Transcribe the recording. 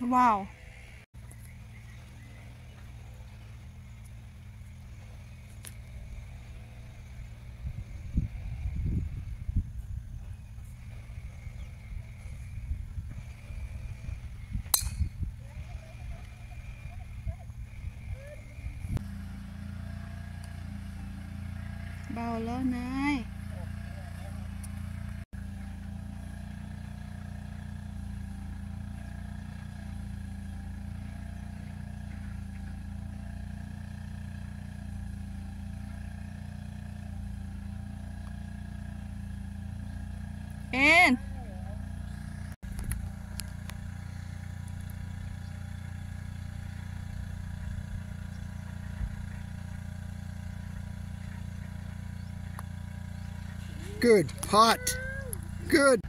Wow. Bao lớn này. Good pot. Good.